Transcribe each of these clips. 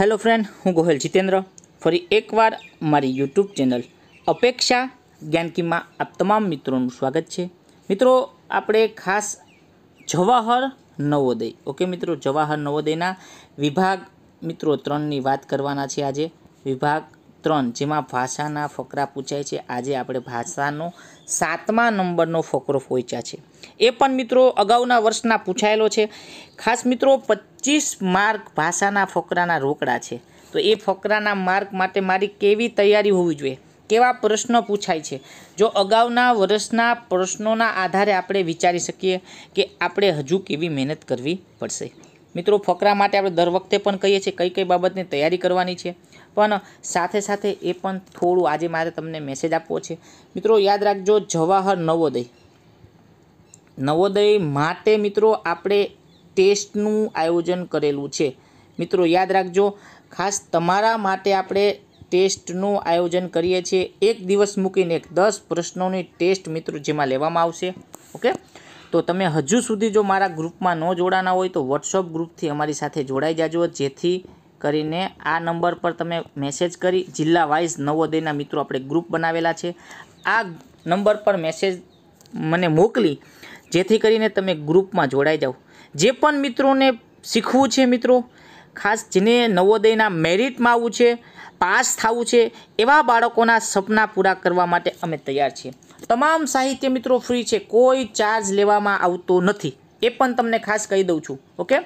Hello friend, હું ગોહેલ જીતેન્દ્ર. ફરી એકવાર મારી યુટ્યુબ ચેનલ અપેક્ષા જ્ઞાનકીમાં આપ તમામ મિત્રોનું સ્વાગત છે. મિત્રો, આપણે ખાસ જવાહર નવોદય, ઓકે મિત્રો? જવાહર નવોદયના વિભાગ મિત્રો ત્રણની વાત કરવાના છે આજે. વિભાગ ત્રણ, જેમાં ભાષાના ફકરા પૂછાય છે. આજે આપણે ભાષાનો સાતમા નંબરનો ફકરો પહોંચ્યા છે. એ પણ મિત્રો અગાઉના વર્ષના પૂછાયેલો છે. ખાસ મિત્રો પચીસ માર્ક ભાષાના ફકરાના રોકડા છે. તો એ ફકરાના માર્ક માટે મારી કેવી તૈયારી હોવી જોઈએ? કેવા પ્રશ્ન પૂછાય છે? જો અગાઉના વર્ષના પ્રશ્નોના આધારે આપણે વિચારી શકીએ કે આપણે હજુ કેવી મહેનત કરવી પડશે. મિત્રો, ફકરા માટે આપણે દર વખતે પણ કહીએ છીએ, કઈ કઈ બાબતની તૈયારી કરવાની છે? પણ સાથે સાથે એ પણ થોડું આજે મારે તમને મેસેજ આપવો છે. મિત્રો યાદ રાખજો, જવાહર નવોદય. નવોદય માટે મિત્રો આપણે ટેસ્ટનું આયોજન કરેલું છે. મિત્રો યાદ રાખજો, ખાસ તમારા માટે આપણે ટેસ્ટનું આયોજન કરીએ છીએ. એક દિવસ મૂકીને એક દસ પ્રશ્નોની ટેસ્ટ મિત્રો જેમાં લેવામાં આવશે. ઓકે? તો તમે હજુ સુધી જો મારા ગ્રુપમાં ન જોડાના હોય તો વોટ્સઅપ ગ્રુપથી અમારી સાથે જોડાઈ જાજો. જેથી કરીને આ નંબર પર તમે મેસેજ કરી જિલ્લા વાઇઝ નવોદયના મિત્રો આપણે ગ્રુપ બનાવેલા છે. આ નંબર પર મેસેજ મને મોકલી, જેથી કરીને તમે ગ્રુપમાં જોડાઈ જાઓ. જે પણ મિત્રોને શીખવું છે મિત્રો, ખાસ જેને નવોદયના મેરિટમાં આવવું છે, પાસ થવું છે, એવા બાળકોના સપના પૂરા કરવા માટે અમે તૈયાર છીએ. તમામ સાહિત્ય મિત્રો ફ્રી છે, કોઈ ચાર્જ લેવામાં આવતો નથી. એ પણ તમને ખાસ કહી દઉં છું ઓકે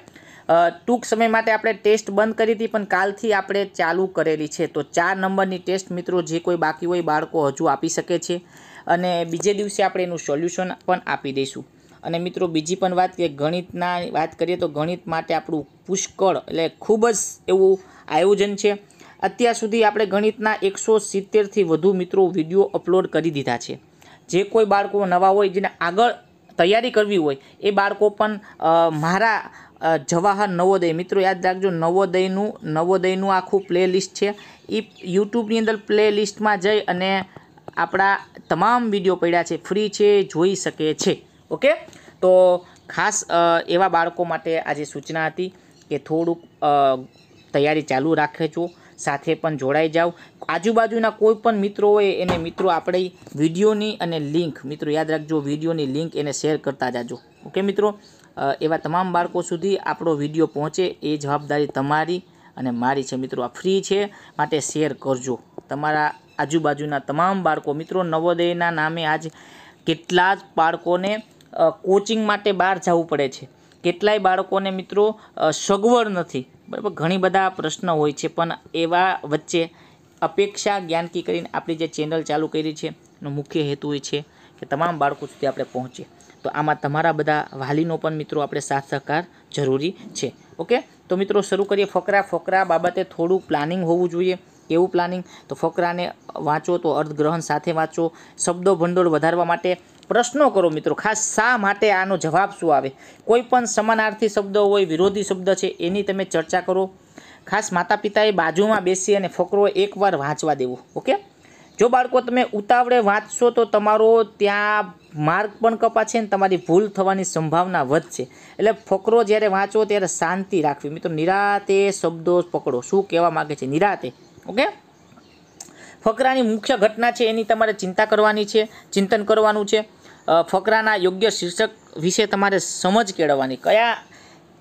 ટૂંક સમય માટે આપણે ટેસ્ટ બંધ કરી હતી, પણ કાલથી આપણે ચાલુ કરેલી છે. તો ચાર નંબરની ટેસ્ટ મિત્રો જે કોઈ બાકી હોય બાળકો હજુ આપી શકે છે. અને બીજે દિવસે આપણે એનું સોલ્યુશન પણ આપી દઈશું. અને મિત્રો બીજી પણ વાત કે ગણિતના વાત કરીએ તો ગણિત માટે આપણું પુષ્કળ એટલે ખૂબ જ એવું આયોજન છે. અત્યાર સુધી આપણે ગણિતના એકસો સિત્તેરથી વધુ મિત્રો વીડિયો અપલોડ કરી દીધા છે. જે કોઈ બાળકો નવા હોય જેને આગળ તૈયારી કરવી હોય, એ બાળકો પણ મારા જવાહર નવોદય. મિત્રો, યાદ રાખજો, નવોદયનું નવોદયનું આખું પ્લે લિસ્ટ છે. એ યુટ્યુબની અંદર પ્લે લિસ્ટમાં જઈ અને આપણા તમામ વીડિયો પડ્યા છે. ફ્રી છે, જોઈ શકે છે. ઓકે તો ખાસ એવા બાળકો માટે આજે સૂચના હતી કે થોડુંક તૈયારી ચાલુ રાખજો. સાથે પણ જોડાઈ જાઓ. આજુબાજુના કોઈ પણ મિત્રો હોય, એને મિત્રો આપણે વિડીયોની અને લિંક મિત્રો, યાદ રાખજો વિડીયોની લિંક એને શેર કરતા જાજો. ઓકે મિત્રો? એવા તમામ બાળકો સુધી આપણો વીડિયો પહોંચે એ જવાબદારી તમારી અને મારી છે મિત્રો, આ ફ્રી છે. માટે શેર કરજો. તમારા આજુબાજુના તમામ બાળકો, મિત્રો, નવોદયના નામે આજ કેટલા જ બાળકોને કોચિંગ માટે બહાર જવું પડે છે. કેટલાય બાળકોને, મિત્રો સગવડ નથી. બરાબર? ઘણી બધા પ્રશ્ન હોય છે, પણ એવા વચ્ચે અપેક્ષા જ્ઞાનકી કરીને આપણી જે ચેનલ ચાલુ કરી છે, એનો મુખ્ય હેતુ એ છે કે તમામ બાળકો સુધી આપણે પહોંચીએ તો આમાં તમારા બધા વાલીનો પણ મિત્રો આપણે સાથ સહકાર જરૂરી છે. ઓકે? તો મિત્રો શરૂ કરીએ ફકરા. ફકરા બાબતે થોડું પ્લાનિંગ હોવું જોઈએ. કેવું પ્લાનિંગ? તો ફકરાને વાંચો તો અર્થગ્રહણ સાથે વાંચો. શબ્દો ભંડોળ વધારવા માટે પ્રશ્નો કરો મિત્રો. ખાસ શા માટે આનો જવાબ શું આવે? કોઈ પણ સમાનાર્થી શબ્દ હોય, વિરોધી શબ્દ છે, એની તમે ચર્ચા કરો. ખાસ માતા પિતાએ બાજુમાં બેસી અને ફકરો એકવાર વાંચવા દેવો. ઓકે? જો બાળકો તમે ઉતાવળે વાંચશો તો તમારો ત્યાં માર્ક પણ કપાશે ને તમારી ભૂલ થવાની સંભાવના વધશે. એટલે ફકરો જ્યારે વાંચો ત્યારે શાંતિ રાખવી. મિત્રો, નિરાતે શબ્દો પકડો. શું કહેવા માગે છે? નિરાતે. ઓકે? ફકરાની મુખ્ય ઘટના છે એની તમારે ચિંતા કરવાની છે, ચિંતન કરવાનું છે. ફકરાના યોગ્ય શીર્ષક વિશે તમારે સમજ કેળવવાની. કયા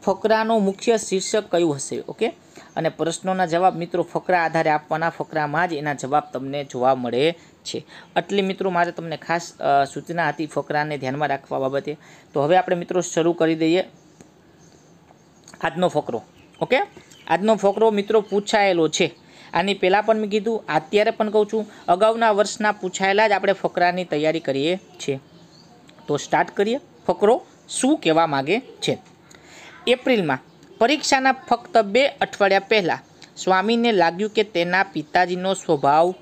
ફકરાનું મુખ્ય શીર્ષક કયું હશે? ઓકે? અને પ્રશ્નોના જવાબ મિત્રો ફકરા આધારે આપવાના, ફકરામાં જ એના જવાબ તમને જોવા મળે છે. આટલી મિત્રો મારે તમને ખાસ સૂચના હતી ફકરાને ધ્યાનમાં રાખવા બાબતે. તો હવે આપણે મિત્રો શરૂ કરી દઈએ. આજનો ફકરો, ઓકે? આજનો ફકરો મિત્રો પૂછાયેલો છે. આની પહેલાં પણ મેં કીધું, અત્યારે પણ કહું છું, અગાઉના વર્ષના પૂછાયેલા જ આપણે ફકરાની તૈયારી કરીએ છીએ. તો સ્ટાર્ટ કરીએ. ફકરો શું કહેવા માગે છે? એપ્રિલમાં પરીક્ષાના ફક્ત બે અઠવાડિયા પહેલાં સ્વામીને લાગ્યું કે તેના પિતાજીનો સ્વભાવ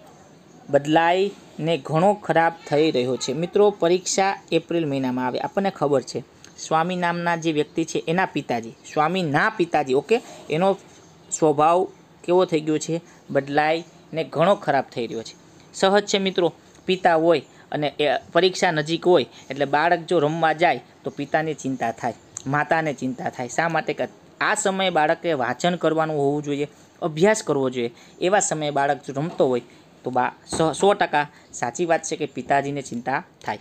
બદલાઈને ઘણો ખરાબ થઈ રહ્યો છે. મિત્રો, પરીક્ષા એપ્રિલ મહિનામાં આવે. આપણને ખબર છે, સ્વામી નામના જે વ્યક્તિ છે એના પિતાજી. સ્વામીના પિતાજી, ઓકે? એનો સ્વભાવ કેવો થઈ ગયો છે? બદલાઈને ઘણો ખરાબ થઈ રહ્યો છે. સહજ છે મિત્રો, પિતા હોય અને પરીક્ષા નજીક હોય, એટલે બાળક જો રમવા જાય તો પિતાની ચિંતા થાય, માતાને ચિંતા થાય. શા માટે આ સમયે બાળકે વાંચન કરવાનું હોવું જોઈએ, અભ્યાસ કરવો જોઈએ. એવા સમયે બાળક જો રમતો હોય, તો બા સો ટકા સાચી વાત છે કે પિતાજીને ચિંતા થાય.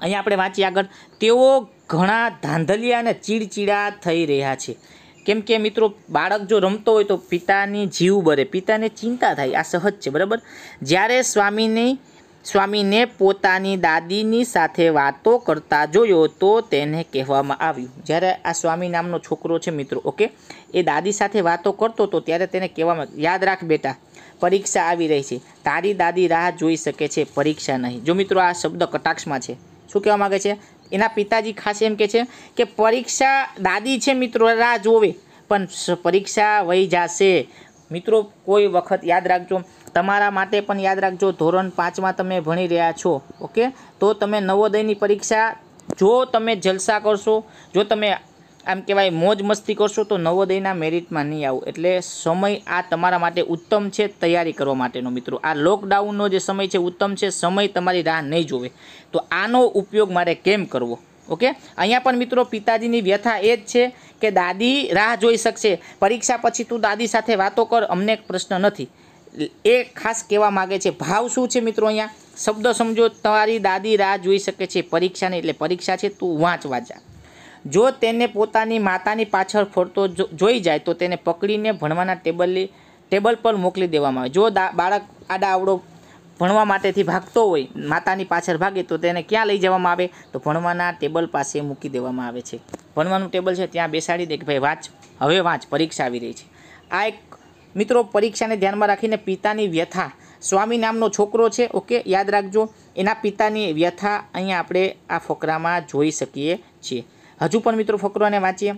અહીંયા આપણે વાંચીએ આગળ. તેઓ ઘણા ધાંધલિયા અને ચીડચીડા થઈ રહ્યા છે. કેમ કે મિત્રો, બાળક જો રમતો હોય તો પિતાની જીવ બરે, પિતાને ચિંતા થાય. આ સહજ છે, બરાબર? જ્યારે સ્વામીની સ્વામીને પોતાની દાદીની સાથે વાતો કરતા જોયો તો તેને કહેવામાં આવ્યું, જ્યારે આ સ્વામી નામનો છોકરો છે મિત્રો, ઓકે? એ દાદી સાથે વાતો કરતો હતો ત્યારે તેને કહેવામાં, યાદ રાખ બેટા, પરીક્ષા આવી રહી છે. તારી દાદી રાહ જોઈ શકે છે, પરીક્ષા નહીં. જો મિત્રો આ શબ્દ કટાક્ષમાં છે, શું કહેવા માગે છે? એના પિતાજી ખાસ એમ કે છે કે, પરીક્ષા, દાદી છે મિત્રો, રાહ જોવે, પણ પરીક્ષા વહી જશે. મિત્રો, કોઈ વખત યાદ રાખજો. તમારા માટે પણ યાદ રાખજો. ધોરણ પાંચમાં તમે ભણી રહ્યા છો, ઓકે? તો તમે નવોદયની પરીક્ષા, જો તમે જલસા કરશો, જો તમે આમ કહેવાય મોજ મસ્તી કરશો, તો નવોદયના મેરિટમાં નહીં આવો. એટલે સમય આ તમારા માટે ઉત્તમ છે તૈયારી કરવા માટેનો, મિત્રો. આ લોકડાઉનનો જે સમય છે, ઉત્તમ છે. સમય તમારી રાહ નહીં જોવે. તો આનો ઉપયોગ મારે કેમ કરવો? ઓકે? અહીંયા પણ મિત્રો પિતાજીની વ્યથા એ જ છે કે દાદી રાહ જોઈ શકશે. પરીક્ષા પછી તું દાદી સાથે વાતો કર, અમને પ્રશ્ન નથી. એ ખાસ કહેવા માગે છે. ભાવ શું છે મિત્રો અહીંયા? શબ્દ સમજો, તમારી દાદી રાહ જોઈ શકે છે પરીક્ષાની, એટલે પરીક્ષા છે તું વાંચ વાંચા જો તેને પોતાની માતાની પાછળ ફરતો જોઈ જાય, તો તેને પકડીને ભણવાના ટેબલની, ટેબલ પર મોકલી દેવામાં આવે. જો બાળક આડા આવડો ભણવા માટેથી ભાગતો હોય, માતાની પાછળ ભાગે તો તેને ક્યાં લઈ જવામાં આવે? તો ભણવાના ટેબલ પાસે મૂકી દેવામાં આવે છે. ભણવાનું ટેબલ છે, ત્યાં બેસાડી દે કે ભાઈ વાંચ, હવે વાંચ, પરીક્ષા આવી રહી છે. આ એક મિત્રો પરીક્ષાને ધ્યાનમાં રાખીને પિતાની વ્યથા. સ્વામી નામનો છોકરો છે, ઓકે, યાદ રાખજો, એના પિતાની વ્યથા અહીંયા આપણે આ ફકરામાં જોઈ શકીએ છીએ. હજુ પણ મિત્રો ફકરાને વાંચીએ.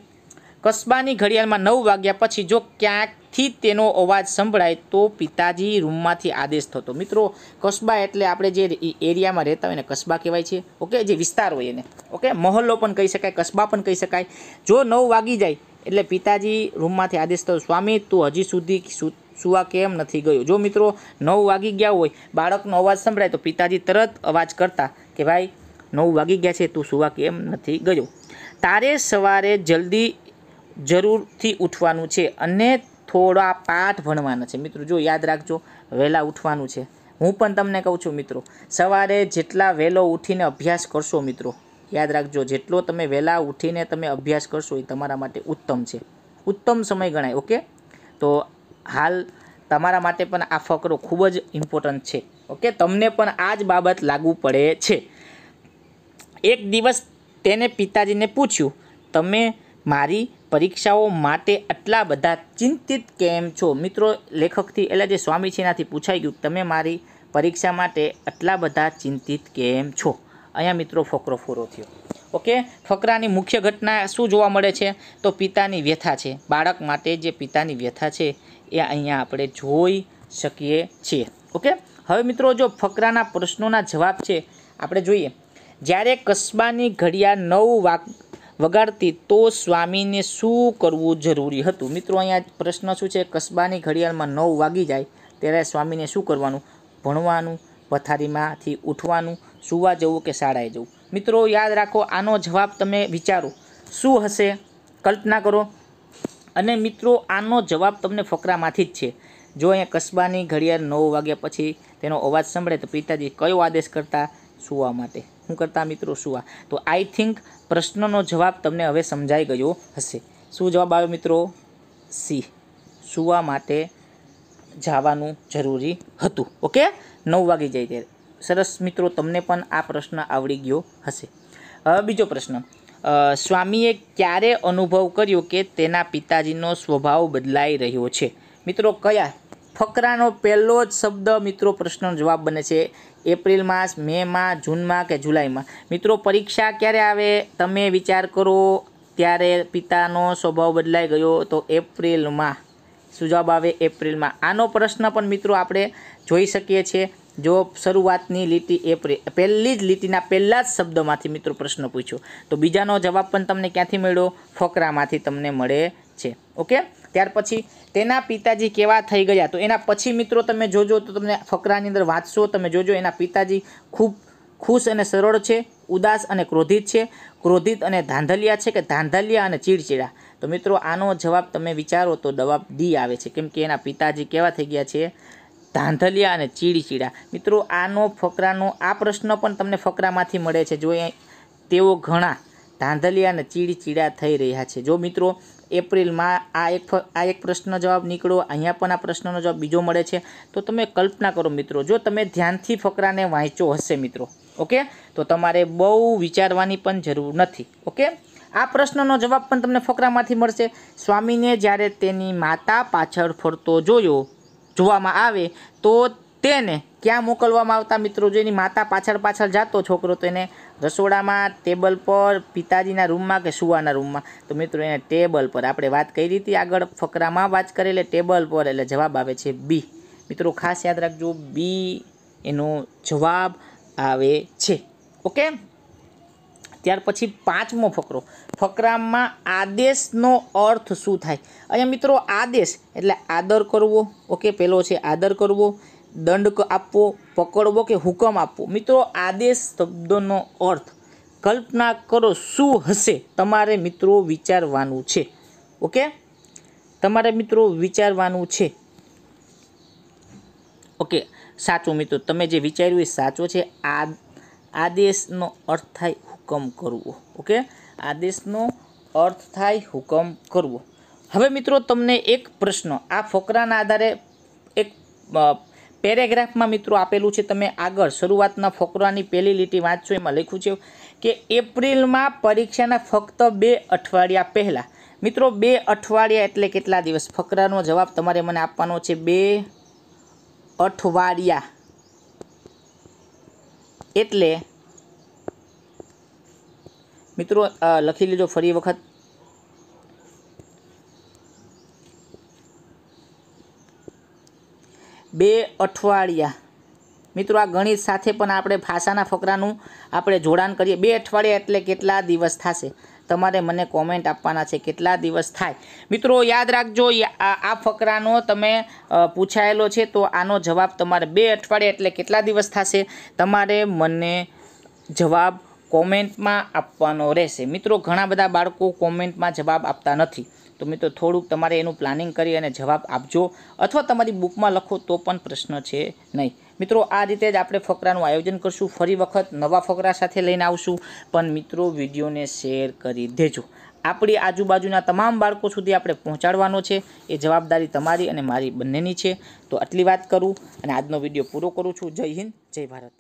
કસ્બાની ઘડિયાળમાં નવ વાગ્યા પછી જો ક્યાંકથી તેનો અવાજ સંભળાય તો પિતાજી રૂમમાંથી આદેશ થતો. મિત્રો, કસ્બા એટલે આપણે જે એરિયામાં રહેતા હોય ને કસ્બા કહેવાય છે, ઓકે? જે વિસ્તાર હોય એને, ઓકે? મહોલ્લો પણ કહી શકાય, કસ્બા પણ કહી શકાય. જો નવ વાગી જાય, એટલે પિતાજી રૂમમાંથી આદેશ થતો સ્વામી, તું હજી સુધી સુવા કેમ નથી ગયો? જો મિત્રો, નવ વાગી ગયા હોય, બાળકનો અવાજ સંભળાય તો પિતાજી તરત અવાજ કરતા કે, ભાઈ, નવ વાગી ગયા છે, તું સુવા કેમ નથી ગયો? તારે સવારે જલ્દી જરૂરથી ઉઠવાનું છે અને થોડા પાઠ ભણવાના છે. મિત્રો, જો યાદ રાખજો, વહેલા ઉઠવાનું છે. હું પણ તમને કહું છું, મિત્રો, સવારે જેટલા વહેલો ઉઠીને અભ્યાસ કરશો, મિત્રો, યાદ રાખજો, જેટલો તમે વહેલા ઉઠીને તમે અભ્યાસ કરશો એ તમારા માટે ઉત્તમ છે. ઉત્તમ સમય ગણાય, ઓકે? તો હાલ તમારા માટે પણ આ ફકરો ખૂબ જ ઇમ્પોર્ટન્ટ છે, ઓકે? તમને પણ આ જ બાબત લાગુ પડે છે. એક દિવસ તેને પિતાજીને પૂછ્યું, તમે મારી પરીક્ષાઓ માટે આટલા બધા ચિંતિત કેમ છો? મિત્રો, લેખકથી એટલે જે સ્વામી છે પૂછાઈ ગયું, તમે મારી પરીક્ષા માટે આટલા બધા ચિંતિત કેમ છો? અહીંયા મિત્રો ફકરો પૂરો થયો. ઓકે? ફકરાની મુખ્ય ઘટના શું જોવા મળે છે? તો પિતાની વ્યથા છે. બાળક માટે જે પિતાની વ્યથા છે, એ અહીંયા આપણે જોઈ શકીએ છીએ. ઓકે? હવે મિત્રો, જો ફકરાના પ્રશ્નોના જવાબ છે, આપણે જોઈએ. જ્યારે કસ્બાની ઘડિયાળ નવ વાગ વગાડતી તો સ્વામીને શું કરવું જરૂરી હતું? મિત્રો, અહીંયા પ્રશ્ન શું છે? કસ્બાની ઘડિયાળમાં નવ વાગી જાય ત્યારે સ્વામીને શું કરવાનું? ભણવાનું, પથારીમાંથી ઉઠવાનું, સૂવા જવું કે શાળાએ જવું? મિત્રો, યાદ રાખો, આનો જવાબ તમે વિચારો. શું હશે? કલ્પના કરો. અને મિત્રો, આનો જવાબ તમને ફકરામાંથી જ છે. જો અહીંયા કસ્બાની ઘડિયાળ નવ વાગ્યા પછી તેનો અવાજ સાંભળે તો પિતાજી કયો આદેશ કરતા સૂવા માટે? શું કરતા મિત્રો સુવા તો આઈ થિંક પ્રશ્નનો જવાબ તમને હવે સમજાઈ ગયો હશે. શું જવાબ આવ્યો મિત્રો? સી સુવા માટે જવાનું જરૂરી હતું. ઓકે નવ વાગી જાય ત્યારે. સરસ મિત્રો, તમને પણ આ પ્રશ્ન આવડી ગયો હશે. બીજો પ્રશ્ન. સ્વામીએ ક્યારે અનુભવ કર્યો કે તેના પિતાજીનો સ્વભાવ બદલાઈ રહ્યો છે? મિત્રો, કયા ફકરાનો પહેલો જ શબ્દ મિત્રો પ્રશ્નનો જવાબ બને છે એપ્રિલ માસ મેમાં જૂનમાં કે જુલાઈમાં મિત્રો, પરીક્ષા ક્યારે આવે? તમે વિચાર કરો. ત્યારે પિતાનો સ્વભાવ બદલાઈ ગયો તો એપ્રિલમાં શું જવાબ આવે? એપ્રિલમાં આનો પ્રશ્ન પણ મિત્રો આપણે જોઈ શકીએ છીએ. જો શરૂઆતની લીટી એપ્રિલ પહેલી જ લીટીના પહેલા જ શબ્દમાંથી મિત્રો પ્રશ્ન પૂછ્યો. તો બીજાનો જવાબ પણ તમને ક્યાંથી મળ્યો? ફકરામાંથી તમને મળે છે. ઓકે? ત્યાર પછી તેના પિતાજી કેવા થઈ ગયા? તો એના પછી મિત્રો તમે જોજો, તો તમને ફકરાની અંદર વાંચશો, તમે જોજો એના પિતાજી ખૂબ ખુશ અને સરળ છે, ઉદાસ અને ક્રોધિત છે. ક્રોધિત અને ધાંધલિયા છે કે ધાંધલિયા અને ચીડચીડા? તો મિત્રો આનો જવાબ તમે વિચારો તો જવાબ ડી આવે છે. કેમ કે એના પિતાજી કેવા થઈ ગયા છે? ધાંધલિયા અને ચીડચીડા. મિત્રો આનો ફકરાનો, આ પ્રશ્ન પણ તમને ફકરામાંથી મળે છે. જો તેઓ ઘણા ધાંધલિયા અને ચીડચીડા થઈ રહ્યા છે. જો મિત્રો એપ્રિલમાં આ એક આ એક પ્રશ્ન જવાબ નીકળ્યો. અહીંયા પણ આ પ્રશ્નનો જવાબ બીજો મળે છે. તો તમે કલ્પના કરો મિત્રો, જો તમે ધ્યાનથી ફકરાને વાંચો હશે મિત્રો, ઓકે? તો તમારે બહુ વિચારવાની પણ જરૂર નથી, ઓકે? આ પ્રશ્નનો જવાબ પણ તમને ફકરામાંથી મળશે. સ્વામીને જ્યારે તેની માતા પાછળ ફરતો જોયો, જોવામાં આવે, તો તેને ક્યાં મોકલવામાં આવતા મિત્રો? જો એની માતા પાછળ પાછળ જાતો છોકરો તો એને રસોડામાં ટેબલ પર પિતાજીના રૂમમાં કે સુવાના રૂમમાં? તો મિત્રો એને ટેબલ પર આપણે વાત કરી હતી આગળ ફકરામાં વાત કરી, એટલે ટેબલ પર એટલે જવાબ આવે છે બી મિત્રો ખાસ યાદ રાખજો બી એનો જવાબ આવે છે. ઓકે? ત્યાર પછી પાંચમો ફકરો. ફકરામાં આદેશનો અર્થ શું થાય? અહીંયા મિત્રો આદેશ, એટલે આદર કરવો. ઓકે? પેલો છે આદર કરવો. દંડ આપવો, પકડવો કે હુકમ આપવો? મિત્રો, આદેશ શબ્દનો અર્થ, કલ્પના કરો શું હશે તમારે મિત્રો વિચારવાનું છે. ઓકે? તમારે મિત્રો વિચારવાનું છે. ઓકે, સાચું મિત્રો, તમે જે વિચાર્યું એ સાચો છે. આ, આદેશનો અર્થ થાય હુકમ કરવો. ઓકે? આદેશનો અર્થ થાય હુકમ કરવો. હવે મિત્રો, તમને એક પ્રશ્ન. આ ફકરાના આધારે એક પેરેગ્રાફમાં મિત્રો આપેલું છે, તમે આગળ શરૂઆતના ફકરાની પહેલી લીટી વાંચશો એમાં લખ્યું છે કે એપ્રિલમાં પરીક્ષાના ફક્ત બે અઠવાડિયા પહેલાં. મિત્રો, બે અઠવાડિયા એટલે કેટલા દિવસ? ફકરાનો જવાબ તમારે મને આપવાનો છે, બે અઠવાડિયા. એટલે મિત્રો લખી લેજો ફરી વખત. બે અઠવાડિયા. મિત્રો, આ ગણિત સાથે પણ આપણે ભાષાના ફકરાનું આપણે જોડાણ કરીએ. બે અઠવાડિયા એટલે કેટલા દિવસ થશે? તમારે મને કોમેન્ટ આપવાના છે કેટલા દિવસ થાય. મિત્રો, યાદ રાખજો આ ફકરાનો તમે પૂછાયેલો છે, તો આનો જવાબ તમારે બે અઠવાડિયા એટલે કેટલા દિવસ થશે? તમારે મને જવાબ કોમેન્ટમાં આપવાનો રહેશે. મિત્રો, ઘણા બધા બાળકો કોમેન્ટમાં જવાબ આપતા નથી. તો મિત્રો, થોડુંક તમારે એનું પ્લાનિંગ કરી અને જવાબ આપજો. અથવા તમારી બુકમાં લખો તો પણ પ્રશ્ન છે નહીં. મિત્રો, આ રીતે જ આપણે ફકરાનું આયોજન કરશું. ફરી વખત નવા ફકરા સાથે લઈને આવશું. પણ મિત્રો, વિડીયોને શેર કરી દેજો. આપણી આજુબાજુના તમામ બાળકો સુધી આપણે પહોંચાડવાનો છે. એ જવાબદારી તમારી અને મારી બંનેની છે. તો આટલી વાત કરું અને આજનો વીડિયો પૂરો કરું છું. જય હિન્દ, જય ભારત.